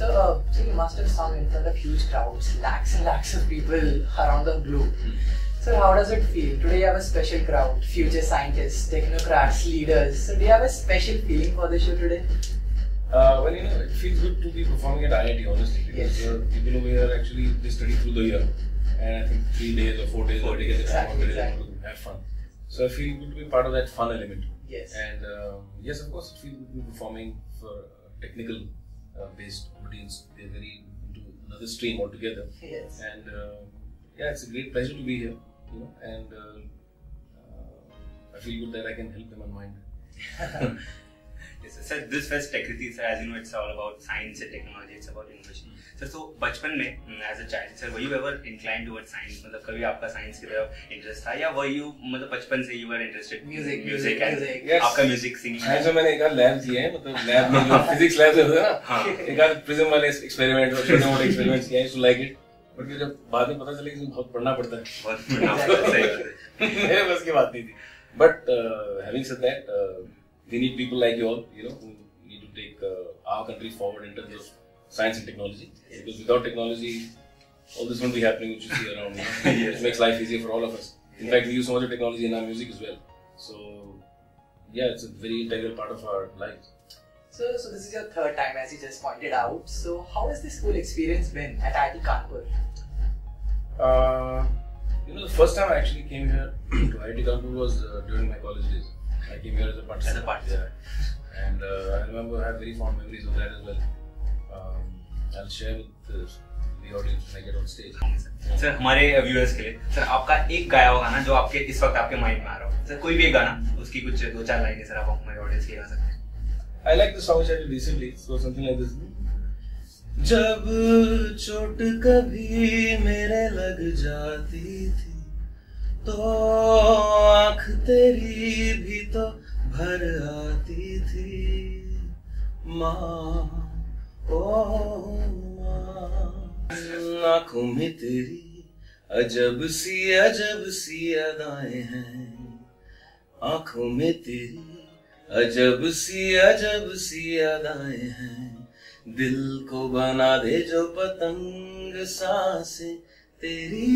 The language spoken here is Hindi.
uh, so you must have sung in front of huge crowds, lakhs and lakhs of people around the globe. So how does it feel? Today you have a special crowd, future scientists, technocrats, leaders. So do you have a special feeling for the show today? Uh, well, you know, it feels good to be performing at IIT, honestly, because Yes. uh, people over here actually they study through the year, and I think three days or four days, Four get the time days, out exactly. to have fun. So I feel good to be part of that fun element. Yes. And um, yes, of course, it feels good to be performing for uh, technical based audience. They're very into another stream altogether. Yes. And uh, yeah, it's a great pleasure to be here, you know, and uh, uh, I feel good that I can help them unwind. Yes, sir. Sir, this fest Tekriti, sir, as you know, it's all about science and technology. It's about innovation. Sir, so बचपन में as a child sir were you ever inclined towards science मतलब कभी आपका साइंस की तरफ़ इंटरेस्ट था या were you मतलब बचपन से you were interested Music, music. Yes. आपका म्यूज़िक सिंगिंग साइंस में मैंने एक आध लैब किए हैं मतलब लैब में जो फिजिक्स लैब होते हैं ना हाँ एक आध प्रिज्म वाले एक्सपेरिमेंट और छोटे मोटे एक्सपेरिमेंट्स किए हैं लाइक इट बट फिर जब बाद में पता चला कि बहुत पढ़ना पड़ता है बहुत सही बात है मेरे बस की बात नहीं थी but having said that they need people like you all, you know, who need to take uh, our country forward in terms of science and technology. Because without technology, all this won't be happening, which you see around. Yes. It makes life easier for all of us. In fact, we use so much of technology in our music as well. So, yeah, it's a very integral part of our lives. So, so this is your third time, as you just pointed out. So, how has this whole experience been at IIT Kanpur? Uh, you know, the first time I actually came here to IIT Kanpur was uh, during my college days. I came here as a participant. As a participant. Yeah. And uh, I remember I have very fond memories of that as well. Um, I'll share with the, the audience when I get on stage. Sir हमारे व्यूअर्स के लिए सर आपका एक गाया हुआ गाना जो आपके इस वक्त आपके माइंड में आ रहा हो सर कोई भी एक गाना उसकी कुछ दो चार लाइनें सर आप हमारे ऑडियंस के गा सकते हैं I like the song I did recently. So something like this. जब चोट कभी मेरे लग जाती थी तो आँख तेरी तो भर आती थी माँ, ओ माँ। आँखों में तेरी अजब सी अजब सी अदाएँ हैं। आँखों में तेरी अजब सी अजब सी अदाएँ हैं। दिल को बना दे जो पतंग साँसें, तेरी